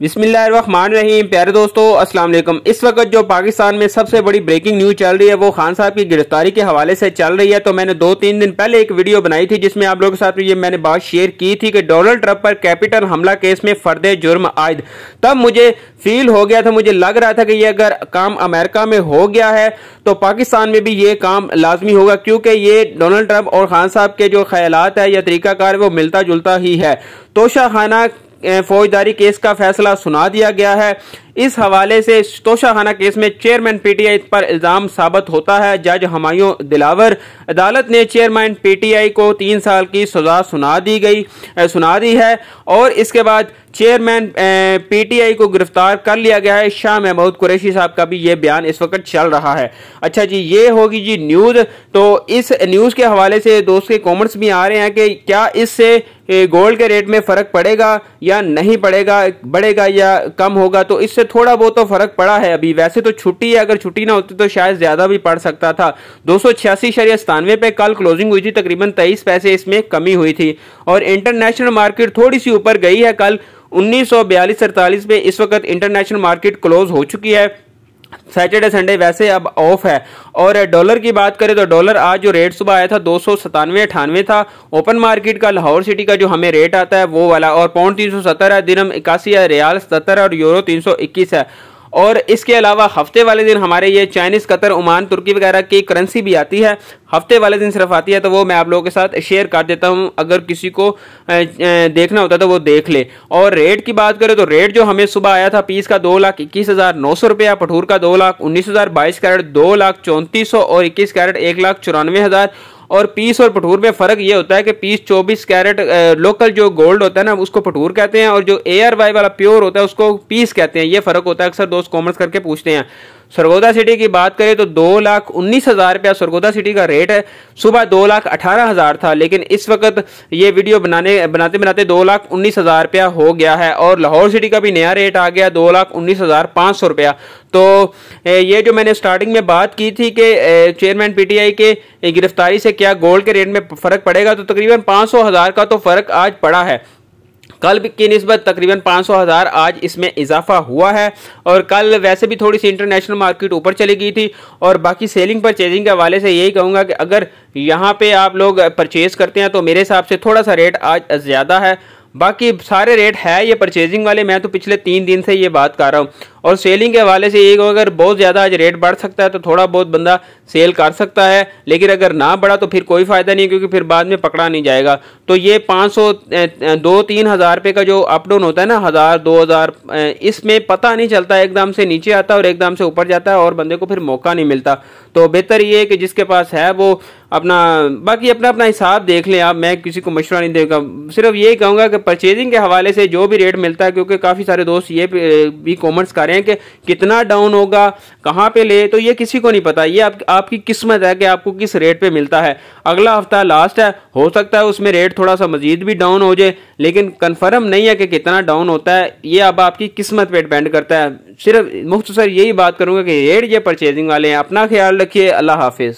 रहीम प्यारे दोस्तों अस्सलाम वालेकुम इस वक्त जो पाकिस्तान में सबसे बड़ी ब्रेकिंग न्यूज़ चल रही है, वो खान साहब की गिरफ्तारी के हवाले से चल रही है। तो मैंने दो तीन दिन पहले एक वीडियो बनाई थी, जिसमें आप लोगों के साथ ये मैंने बात शेयर की थी कि डोनाल्ड ट्रंप पर कैपिटल हमला केस में फर्द जुर्म आयद। तब मुझे फील हो गया था, मुझे लग रहा था कि ये अगर काम अमेरिका में हो गया है तो पाकिस्तान में भी ये काम लाजमी होगा, क्योंकि ये डोनाल्ड ट्रंप और खान साहब के जो ख्याल है या तरीकाकार, वो मिलता जुलता ही है। तोशा खाना फौजदारी केस का फैसला सुना दिया गया है। इस हवाले से तोशाखाना केस में चेयरमैन पीटीआई पर इल्ज़ाम साबित होता है। जज हमायूं दिलावर, अदालत ने चेयरमैन पीटीआई को तीन साल की सजा सुना दी गई सुना दी है। और इसके बाद चेयरमैन पीटीआई को गिरफ़्तार कर लिया गया है। शाह महमूद कुरैशी साहब का भी ये बयान इस वक्त चल रहा है। अच्छा जी, ये होगी जी न्यूज़। तो इस न्यूज़ के हवाले से दोस्त के कॉमेंट्स भी आ रहे हैं कि क्या इससे गोल्ड के रेट में फ़र्क पड़ेगा या नहीं पड़ेगा, बढ़ेगा या कम होगा तो इससे थोड़ा बहुत तो फ़र्क पड़ा है अभी। वैसे तो छुट्टी है, अगर छुट्टी ना होती तो शायद ज़्यादा भी पड़ सकता था। दो सौ छियासी पे कल क्लोजिंग हुई थी, तकरीबन तेईस पैसे इसमें कमी हुई थी। और इंटरनेशनल मार्केट थोड़ी सी ऊपर गई है कल, उन्नीस सौ बयालीस सड़तालीस पे इस वक्त इंटरनेशनल मार्केट क्लोज हो चुकी है। सैटरडे संडे वैसे अब ऑफ़ है। और डॉलर की बात करें तो डॉलर आज जो रेट सुबह आया था, दो सौ सतानवे अठानवे था। ओपन मार्केट का, लाहौर सिटी का जो हमें रेट आता है, वो वाला। और पाउंड तीन सौ सत्तर है दिनम इक्यासी है रियाल सत्तर है और यूरो तीन सौ इक्कीस है। और इसके अलावा हफ़्ते वाले दिन हमारे ये चाइनीज़ कतर ओमान तुर्की वगैरह की करेंसी भी आती है। हफ़्ते वाले दिन सिर्फ़ आती है तो वो मैं आप लोगों के साथ शेयर कर देता हूँ। अगर किसी को देखना होता तो वो देख ले। और रेट की बात करें तो रेट जो हमें सुबह आया था पीस का दो लाख इक्कीस हज़ार नौ सौ रुपया, पठूर का दो लाख उन्नीस हज़ार बाईस कैरेट, दो लाख चौंतीस सौ और इक्कीस कैरेट, एक लाख चौरानवे हज़ार। और पीस और पठूर में फ़र्क ये होता है कि पीस 24 कैरेट लोकल जो गोल्ड होता है ना, उसको पठूर कहते हैं और जो ए आर वाई वाला प्योर होता है, उसको पीस कहते हैं। ये फ़र्क होता है, अक्सर दोस्त कॉमर्स करके पूछते हैं। सरगोदा सिटी की बात करें तो दो लाख उन्नीस हज़ार रुपया सरगोदा सिटी का रेट है। सुबह दो लाख अठारह हज़ार था, लेकिन इस वक्त ये वीडियो बनाने, बनाते बनाते दो लाख उन्नीस हज़ार रुपया हो गया है और लाहौर सिटी का भी नया रेट आ गया, दो लाख उन्नीस हज़ार पाँच सौ रुपया। तो ये जो मैंने स्टार्टिंग में बात की थी कि चेयरमैन पीटीआई के गिरफ्तारी से क्या गोल्ड के रेट में फ़र्क पड़ेगा तो तकरीबन पाँच सौ हज़ार का तो फ़र्क आज पड़ा है। कल की नस्बत तकरीबन पाँच सौ हज़ार आज इसमें इजाफा हुआ है और कल वैसे भी थोड़ी सी इंटरनेशनल मार्केट ऊपर चली गई थी और बाकी सेलिंग परचेजिंग के हवाले से यही कहूँगा कि अगर यहाँ पे आप लोग परचेज़ करते हैं तो मेरे हिसाब से थोड़ा सा रेट आज ज़्यादा है। बाकी सारे रेट है ये परचेजिंग वाले, मैं तो पिछले तीन दिन से ये बात कर रहा हूँ। और सेलिंग के हवाले से ये अगर बहुत ज़्यादा आज रेट बढ़ सकता है तो थोड़ा बहुत बंदा सेल कर सकता है, लेकिन अगर ना बढ़ा तो फिर कोई फ़ायदा नहीं, क्योंकि फिर बाद में पकड़ा नहीं जाएगा। तो ये पाँच सौ दो तीन हज़ार रुपये का जो अप डाउन होता है ना, हज़ार, दो हज़ार इसमें पता नहीं चलता, एकदम से नीचे आता है और एकदम से ऊपर जाता है और बंदे को फिर मौका नहीं मिलता। तो बेहतर ये है कि जिसके पास है वो अपना, बाकी अपना अपना हिसाब देख लें आप, मैं किसी को मशवरा नहीं देगा। सिर्फ़ ये कहूँगा कि परचेजिंग के हवाले से जो भी रेट मिलता है, क्योंकि काफ़ी सारे दोस्त ये भी कॉमर्स कर रहे हैं कि कितना डाउन होगा कहाँ पे ले तो ये किसी को नहीं पता। ये आप, आपकी किस्मत है कि आपको किस रेट पे मिलता है। अगला हफ़्ता लास्ट है हो सकता है उसमें रेट थोड़ा सा मजीद भी डाउन हो जाए लेकिन कन्फर्म नहीं है कि कितना डाउन होता है ये अब आपकी किस्मत पर डिपेंड करता है। सिर्फ़ मुख्तर यही बात करूँगा कि रेट ये परचेजिंग वाले हैं। अपना ख्याल रखिए अल्लाह हाफिज़।